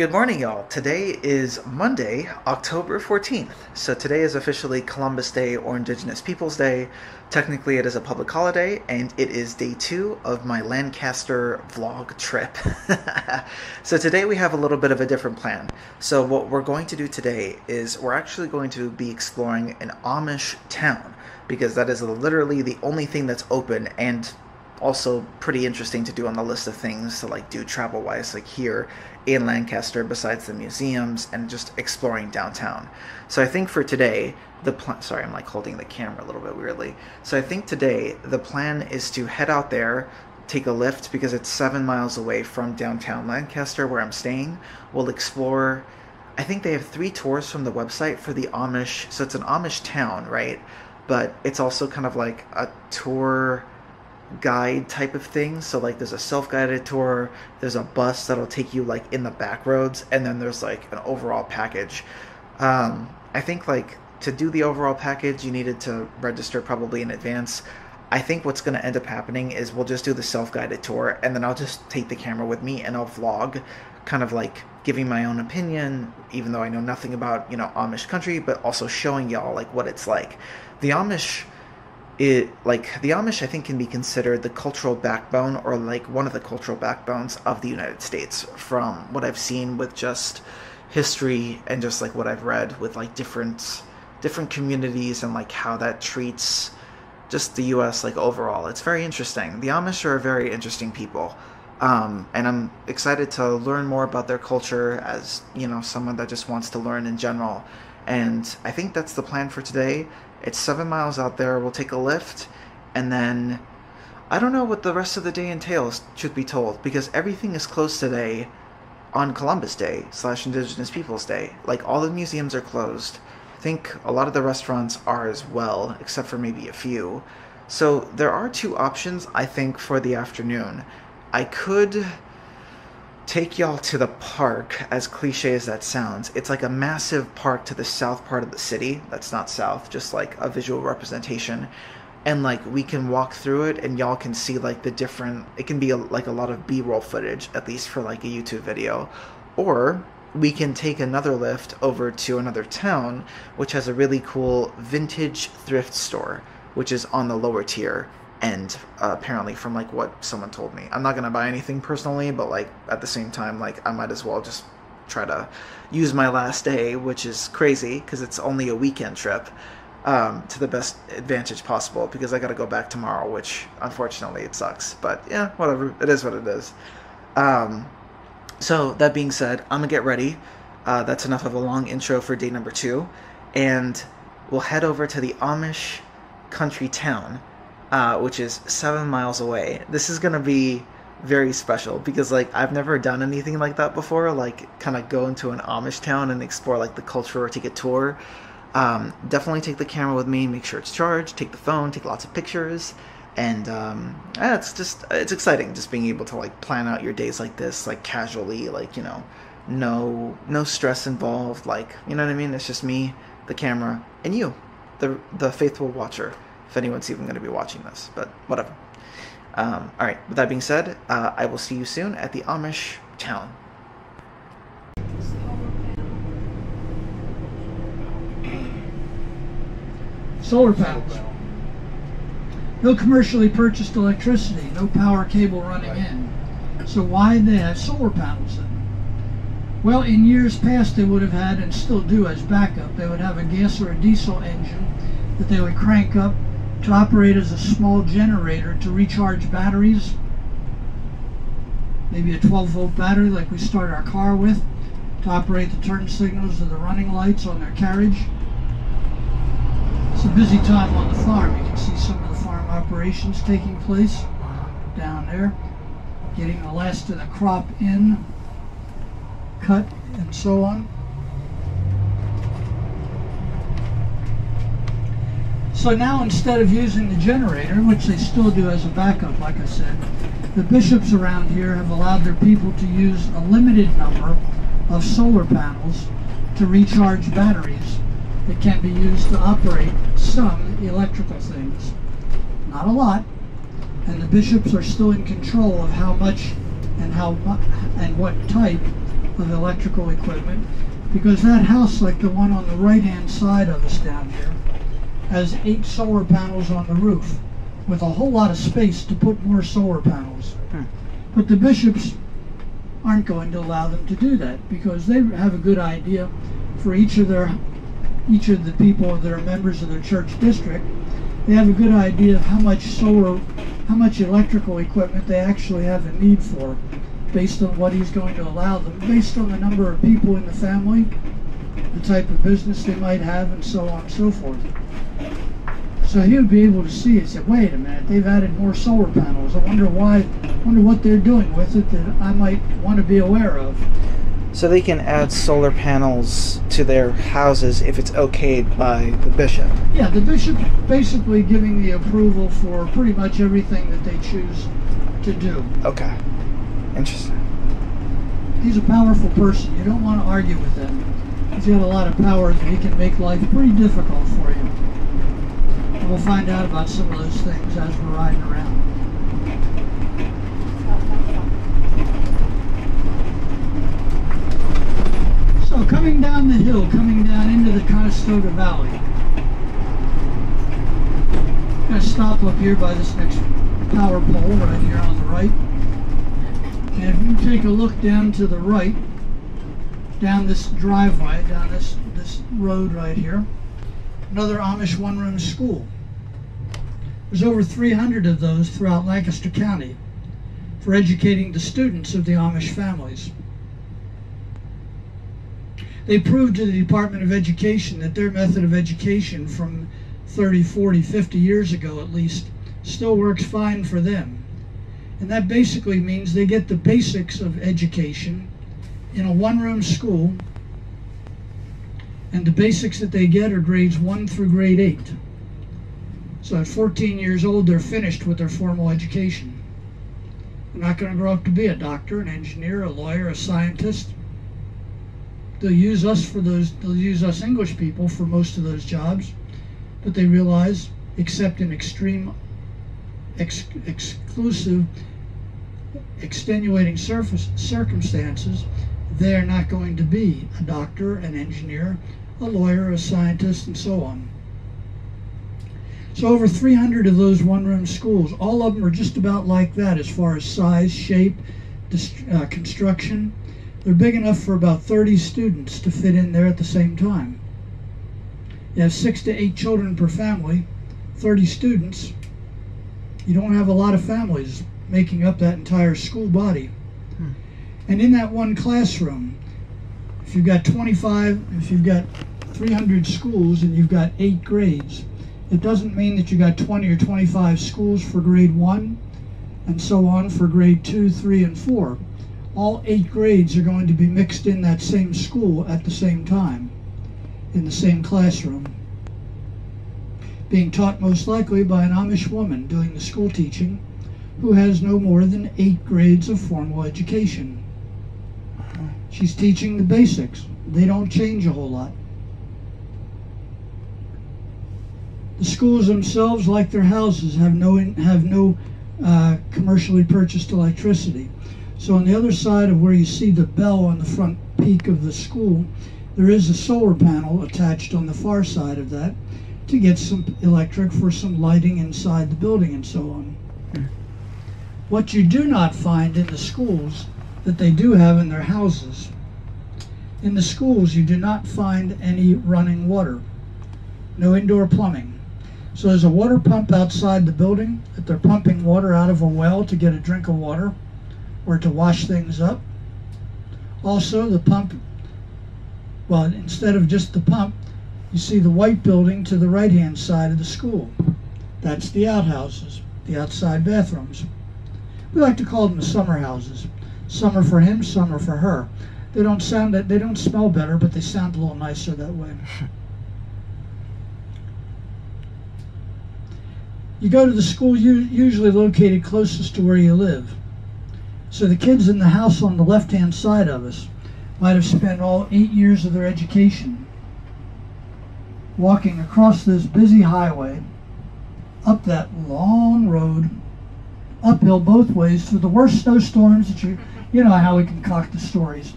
Good morning, y'all. Today is Monday, October 14th. So today is officially Columbus Day or Indigenous Peoples Day. Technically, it is a public holiday, and it is day two of my Lancaster vlog trip. so today we have a little bit of a different plan. So what we're going to do today is we're actually going to be exploring an Amish town because that is literally the only thing that's open and also pretty interesting to do on the list of things to like do travel wise like here in Lancaster besides the museums and just exploring downtown. So I think for today the plan sorry I'm like holding the camera a little bit weirdly. So I think today the plan is to head out there take a lift because it's 7 miles away from downtown Lancaster where I'm staying. We'll explore I think they have 3 tours from the website for the Amish so it's an Amish town, right? But it's also kind of like a tour guide type of thing. So like there's a self-guided tour, there's a bus that'll take you like in the back roads, and then there's like an overall package. Um, I think like to do the overall package, you needed to register probably in advance. I think what's going to end up happening is we'll just do the self-guided tour, and then I'll just take the camera with me and I'll vlog, kind of like giving my own opinion, even though I know nothing about you know Amish country, but also showing y'all like what it's like. The Amish it like the Amish I think can be considered the cultural backbone or like one of the cultural backbones of the United States from what I've seen with just history and just like what I've read with like different different communities and like how that treats just the US like overall. It's very interesting. The Amish are a very interesting people. Um, and I'm excited to learn more about their culture as, you know, someone that just wants to learn in general. And I think that's the plan for today it's seven miles out there. We'll take a lift, and then I don't know what the rest of the day entails, truth be told, because everything is closed today on Columbus Day slash Indigenous Peoples Day. Like all the museums are closed. I think a lot of the restaurants are as well, except for maybe a few. So there are two options, I think, for the afternoon. I could take y'all to the park, as cliche as that sounds. It's like a massive park to the south part of the city. That's not south, just like a visual representation. And like we can walk through it and y'all can see like the different it can be a, like a lot of B-roll footage at least for like a YouTube video. Or we can take another lift over to another town which has a really cool vintage thrift store which is on the lower tier end uh, apparently from like what someone told me. I'm not going to buy anything personally but like at the same time like i might as well just try to use my last day which is crazy because it's only a weekend trip um, to the best advantage possible because i got to go back tomorrow which unfortunately it sucks. But yeah whatever. It is what it is. Um, so that being said i'm gonna get ready. Uh, that's enough of a long intro for day number two. And we'll head over to the amish country town uh, which is seven miles away. This is gonna be very special because like I've never done anything like that before. Like kind of go into an Amish town and explore like the culture or take a tour. Um, definitely take the camera with me. Make sure it's charged. Take the phone. Take lots of pictures. And um, yeah, it's just it's exciting just being able to like plan out your days like this, like casually, like you know, no no stress involved. Like you know what I mean? It's just me, the camera, and you, the the faithful watcher if anyone's even going to be watching this, but whatever. Um, all right, with that being said, uh, I will see you soon at the Amish town. Solar panels. No commercially purchased electricity, no power cable running in. So why they have solar panels then? Well, in years past they would have had, and still do as backup, they would have a gas or a diesel engine that they would crank up to operate as a small generator to recharge batteries. Maybe a 12 volt battery like we start our car with to operate the turn signals or the running lights on their carriage. It's a busy time on the farm. You can see some of the farm operations taking place down there. Getting the last of the crop in, cut, and so on. So now instead of using the generator, which they still do as a backup, like I said, the bishops around here have allowed their people to use a limited number of solar panels to recharge batteries that can be used to operate some electrical things. Not a lot, and the bishops are still in control of how much and how and what type of electrical equipment because that house, like the one on the right hand side of us down here, has eight solar panels on the roof with a whole lot of space to put more solar panels. Hmm. But the bishops aren't going to allow them to do that because they have a good idea for each of their each of the people that are members of their church district. They have a good idea of how much solar, how much electrical equipment they actually have a need for based on what he's going to allow them, based on the number of people in the family, the type of business they might have, and so on and so forth. So he would be able to see and say, wait a minute, they've added more solar panels. I wonder why, wonder what they're doing with it that I might want to be aware of. So they can add solar panels to their houses if it's okayed by the bishop. Yeah, the bishop basically giving the approval for pretty much everything that they choose to do. Okay. Interesting. He's a powerful person. You don't want to argue with him. He's got a lot of power that he can make life pretty difficult for you. And we'll find out about some of those things as we're riding around. So coming down the hill, coming down into the Conestoga Valley. I'm going to stop up here by this next power pole right here on the right. And if you take a look down to the right, down this driveway, down this, this road right here, another Amish one-room school. There's over 300 of those throughout Lancaster County for educating the students of the Amish families. They proved to the Department of Education that their method of education from 30, 40, 50 years ago at least still works fine for them. And that basically means they get the basics of education in a one room school. And the basics that they get are grades 1 through grade 8. So at 14 years old, they're finished with their formal education. They're not going to grow up to be a doctor, an engineer, a lawyer, a scientist. They'll use us for those, they'll use us English people for most of those jobs. But they realize, except in extreme, ex- exclusive extenuating surface, circumstances, they're not going to be a doctor, an engineer, a lawyer, a scientist, and so on. So over 300 of those one-room schools, all of them are just about like that as far as size, shape, uh, construction. They're big enough for about 30 students to fit in there at the same time. You have six to eight children per family, 30 students. You don't have a lot of families making up that entire school body. Hmm. And in that one classroom, if you've got 25, if you've got 300 schools and you've got eight grades, it doesn't mean that you got 20 or 25 schools for grade one and so on for grade two, three, and four. All eight grades are going to be mixed in that same school at the same time, in the same classroom. Being taught most likely by an Amish woman doing the school teaching who has no more than eight grades of formal education. She's teaching the basics. They don't change a whole lot. The schools themselves, like their houses, have no have no uh, commercially purchased electricity. So on the other side of where you see the bell on the front peak of the school, there is a solar panel attached on the far side of that to get some electric for some lighting inside the building and so on. What you do not find in the schools that they do have in their houses, in the schools you do not find any running water, no indoor plumbing. So there's a water pump outside the building that they're pumping water out of a well to get a drink of water or to wash things up. Also, the pump, well, instead of just the pump, you see the white building to the right hand side of the school. That's the outhouses, the outside bathrooms. We like to call them the summer houses. Are for him, are for her. They don't sound they don't smell better, but they sound a little nicer that way. You go to the school usually located closest to where you live. So the kids in the house on the left-hand side of us might have spent all eight years of their education walking across this busy highway, up that long road, uphill both ways through the worst snowstorms that you you know how we concoct the stories.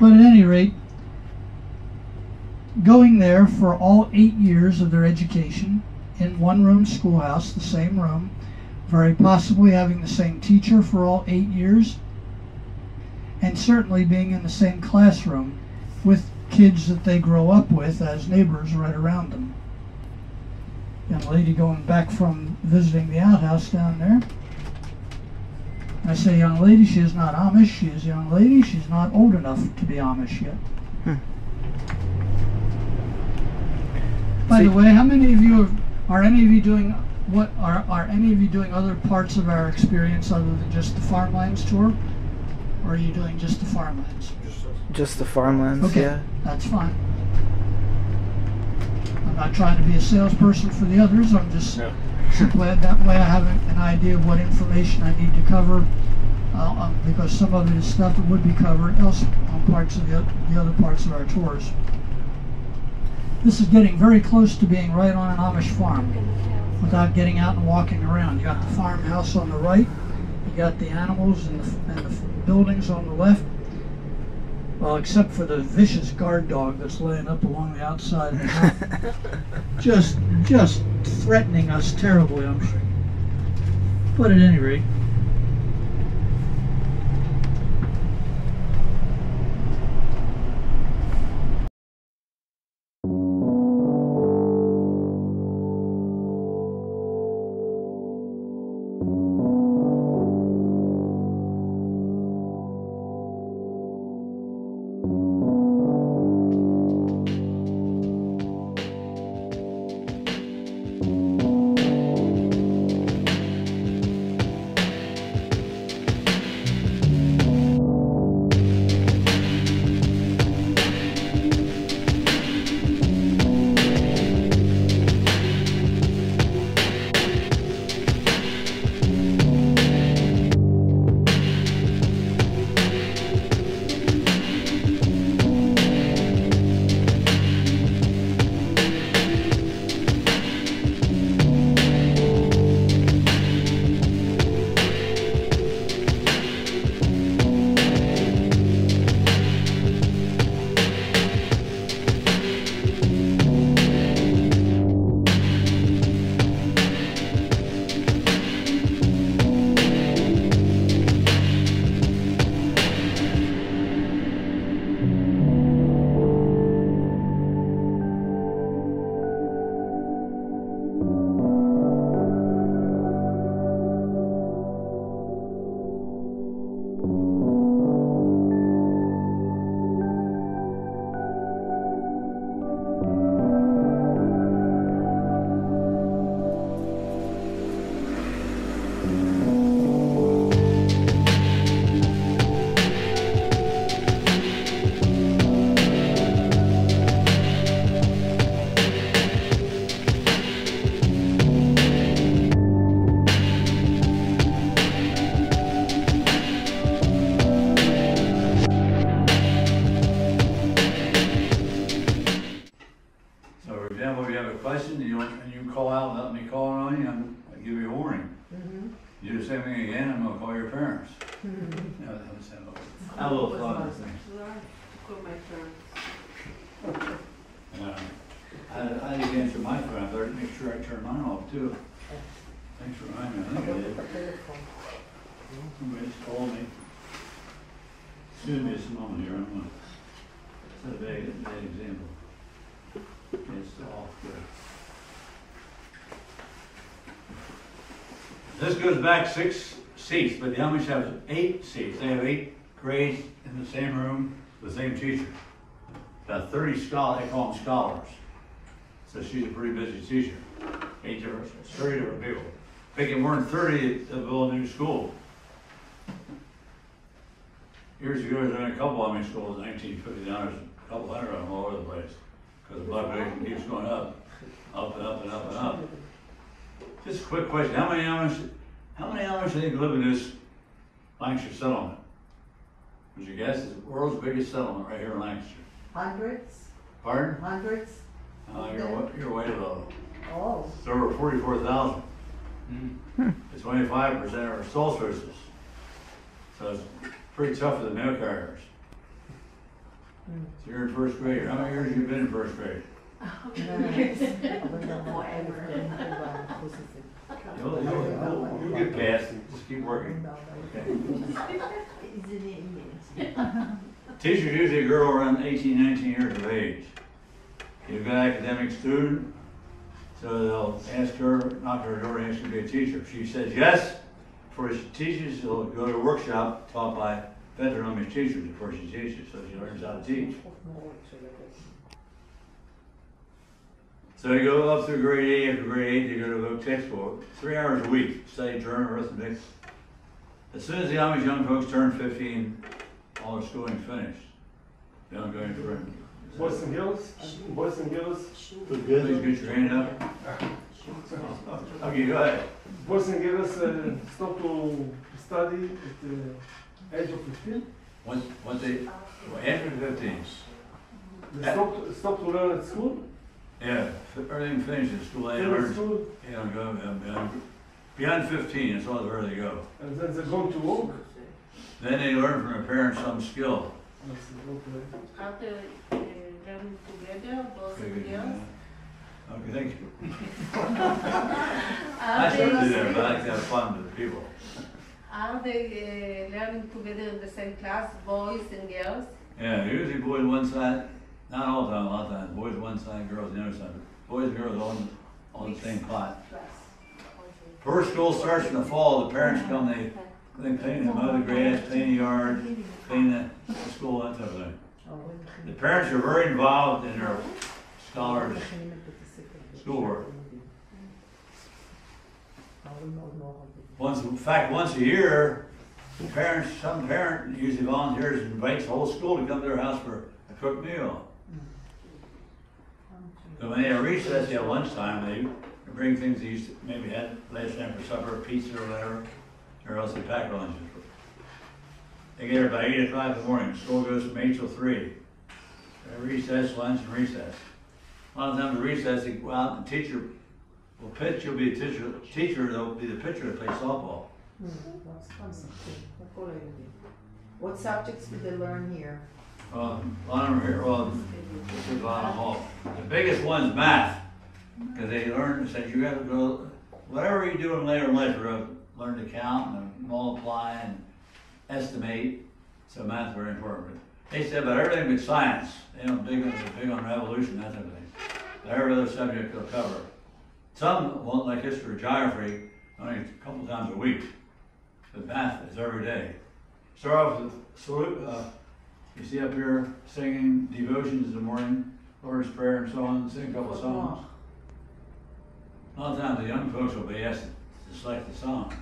But at any rate, going there for all eight years of their education in one room schoolhouse, the same room, very possibly having the same teacher for all eight years, and certainly being in the same classroom with kids that they grow up with as neighbors right around them. Young lady going back from visiting the outhouse down there. I say young lady, she is not Amish, she is young lady, she's not old enough to be Amish yet. Hmm. By the way, how many of you are, are any of you doing what are are any of you doing other parts of our experience other than just the farmlands tour? Or are you doing just the farmlands? Just the farmlands, Okay, yeah. that's fine. I'm not trying to be a salesperson for the others. I'm just Yeah. simply that way I have an, an idea of what information I need to cover. Uh, um, because some of it is stuff that would be covered else on parts of the, the other parts of our tours. This is getting very close to being right on an Amish farm without getting out and walking around. You got the farmhouse on the right, you got the animals and the, and the buildings on the left. Well, except for the vicious guard dog that's laying up along the outside of the house. just, just threatening us terribly, I'm sure. But at any rate, Yeah. I, I didn't answer my phone, I better make sure I turn mine off too. Thanks for reminding me, I think I did. Somebody just called me. Excuse me just a moment here, I'm gonna, it's a bad, bad example. It's all good. This goes back six seats, but the Amish have eight seats. They have eight grades in the same room, the same teacher. About thirty scholars, they call them scholars. So she's a pretty busy teacher. Eight different, thirty different people. Making more than thirty to build a new school. Years ago, there was a couple Amish schools, nineteen fifty dollars, a couple hundred of them all over the place. Because the population keeps going up, up and up and up and up. Just a quick question, how many Amish, how many Amish do you think live in this Lancaster settlement? Would you guess, it's the world's biggest settlement right here in Lancaster? Hundreds, Pardon? hundreds, Uh, you're, wa- you're way low. oh, It's over forty-four thousand. It's twenty-five percent are Stoltzfuses. So it's pretty tough for the mail carriers. So you're in first grade. How many years have you been in first grade? You'll, you'll, you'll get past it. Just keep working. Okay. Teachers usually a girl around 18, 19 years of age. You've got an academic student, so they'll ask her, knock her door ask her to be a teacher. She says yes, before she teaches, she'll go to a workshop taught by veteran teachers before she teaches, so she learns how to teach. So you go up through grade eight, after grade eight, you go to a textbook, three hours a week, study German, arithmetic. As soon as the Amish young folks turn fifteen, all their schooling's finished. They don't go any further. Boys and girls, boys and girls, Please get your hand up. Okay, go ahead. boys and girls uh, stop to study at the age of 15. Once, once they, well, after fifteen, They stop, stop to learn at school. yeah, f- everything finishes, school age, Finish learns, school, you know, go, uh, beyond, beyond fifteen, that's all where they go. and then they go to work. Then they learn from their parents some skill. Okay. After uh, learning together, both Okay, girls. Okay, thank you. I should do that, they, but I like to have fun with the people. are they uh, learning together in the same class, boys and girls? Yeah, usually boys one side, not all the time, a lot of times, boys one side, girls the other side. Boys and girls on, on the same pot. Class. First school starts in the fall, the parents come, they, they clean the mow the grass, clean the yard, clean the, the school, that type of thing. The parents are very involved in their scholars' schoolwork. Once, in fact, once a year, the parents, some parent usually volunteers and invites the whole school to come to their house for a cooked meal. So when they have recess, they have lunchtime, they bring things they used to, maybe had last time for supper, pizza or whatever, or else they pack lunches. They get there by eight o'clock in the morning, school goes from eight till three. Uh, Recess, lunch, and recess. A lot of times at recess, they go out and the teacher will pitch, you'll be a teacher, teacher, they'll be the pitcher to play softball. What subjects did they learn here? Uh, a lot of them are here, well, is a lot of them all. The biggest one's math, because they learn, said you have to go, whatever you do in later in life, learn to count and multiply and estimate, so math is very important. They said about everything but science, they don't big on, big on revolution, that type of thing. But Every other subject they'll cover. Some won't like history or geography, only a couple times a week. But math is every day. Start off with salute, uh, you see up here singing devotions in the morning, Lord's Prayer and so on, sing a couple of songs. A lot of times the young folks will be asked to select the songs.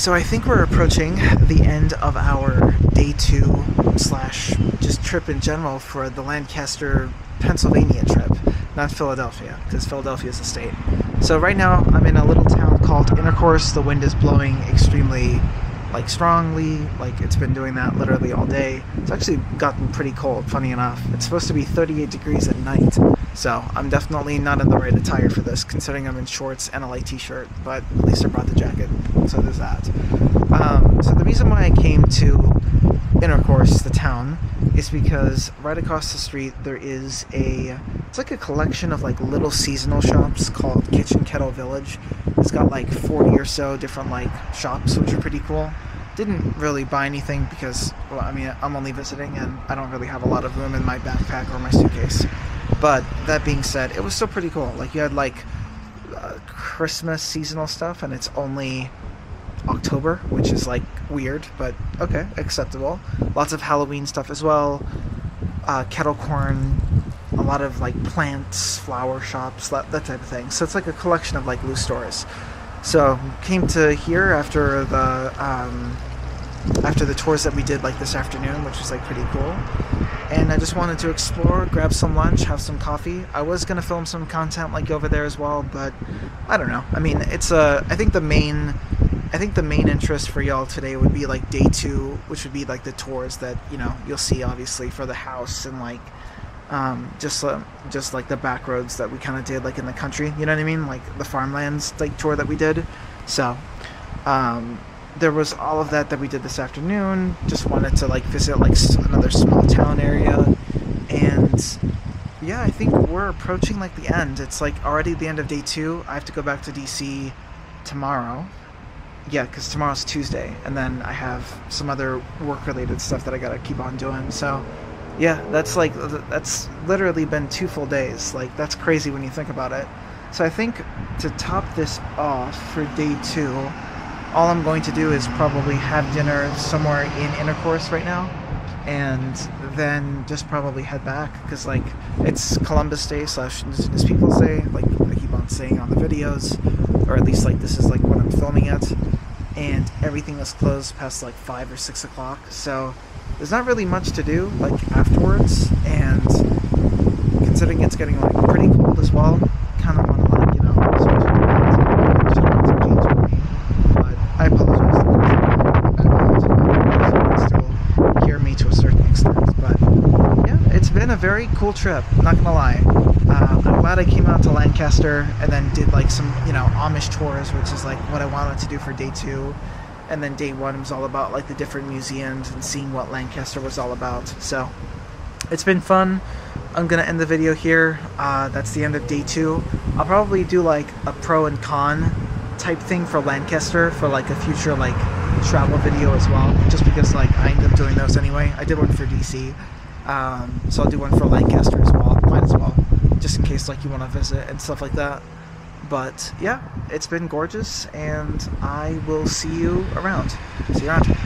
So I think we're approaching the end of our day two slash just trip in general for the Lancaster, Pennsylvania trip, not Philadelphia, because Philadelphia is a state. So right now I'm in a little town called Intercourse. The wind is blowing extremely, like strongly, like it's been doing that literally all day. It's actually gotten pretty cold, funny enough. It's supposed to be 38 degrees at night, So I'm definitely not in the right attire for this, considering I'm in shorts and a light t-shirt. But at least I brought the jacket, so there's that. Um, so the reason why I came to Intercourse, the town, is because right across the street there is a it's like a collection of like little seasonal shops called Kitchen Kettle Village. It's got like 40 or so different like shops, which are pretty cool. Didn't really buy anything because well, I mean I'm only visiting and I don't really have a lot of room in my backpack or my suitcase. But that being said, it was still pretty cool. Like you had like uh, Christmas seasonal stuff, and it's only October, which is like weird, but okay, acceptable. Lots of Halloween stuff as well. Uh, kettle corn, a lot of like plants, flower shops, that, that type of thing. So it's like a collection of like loose stores. So came to here after the um, after the tours that we did like this afternoon, which was like pretty cool. And I just wanted to explore, grab some lunch, have some coffee. I was gonna film some content like over there as well, but I don't know. I mean, it's a. I think the main I think the main interest for y'all today would be like day two, which would be like the tours that you know you'll see obviously for the house and like um, just uh, just like the back roads that we kind of did like in the country. You know what I mean? Like the farmlands like tour that we did. So um, there was all of that that we did this afternoon. Just wanted to like visit like another small town area, and yeah, I think we're approaching like the end. It's like already the end of day two. I have to go back to DC tomorrow yeah, because tomorrow's Tuesday, and then I have some other work-related stuff that I gotta keep on doing. So, yeah, that's like that's literally been two full days. Like that's crazy when you think about it. So I think to top this off for day two, all I'm going to do is probably have dinner somewhere in intercourse right now, and then just probably head back because like it's Columbus Day slash Indigenous Peoples Day, like I keep on saying on the videos, or at least like this is like what I'm filming it and everything is closed past like five or six o'clock. So there's not really much to do like afterwards, and considering it's getting like pretty cold as well, kind of want to like you know switch it But I apologize. Still hear me to a certain extent, but yeah, it's been a very cool trip. Not gonna lie. Uh, I'm glad I came out to Lancaster and then did like some, you know, Amish tours, which is like what I wanted to do for day two. And then day one was all about like the different museums and seeing what Lancaster was all about. So it's been fun. I'm gonna end the video here. Uh, that's the end of day two. I'll probably do like a pro and con type thing for Lancaster for like a future like travel video as well. Just because like I end up doing those anyway. I did one for DC, um, so I'll do one for Lancaster as well. Might as well just in case like you want to visit and stuff like that. But yeah, it's been gorgeous, and I will see you around. See you around.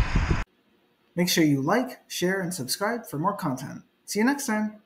Make sure you like, share, and subscribe for more content. See you next time.